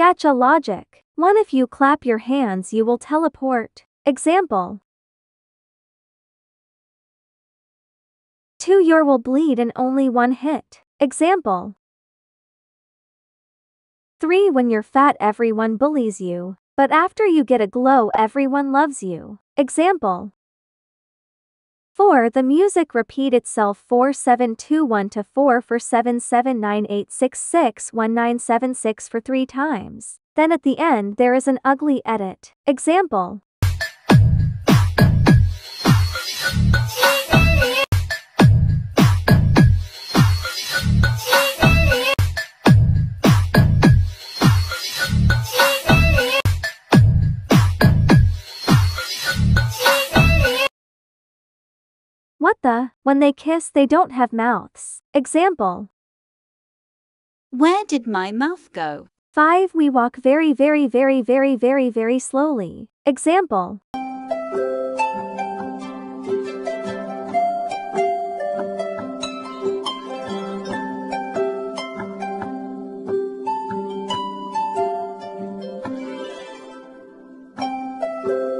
Gacha logic. 1. If you clap your hands, you will teleport. Example 2. Your will bleed in only one hit. Example 3. When you're fat, everyone bullies you, but after you get a glow, everyone loves you. Example 4. The music repeat itself 4721 to 4 for 7798661976 for 3 times. Then at the end there is an ugly edit. Example What the? When they kiss, they don't have mouths. Example Where did my mouth go? 5. We walk very, very, very, very, very, very slowly. Example Thank you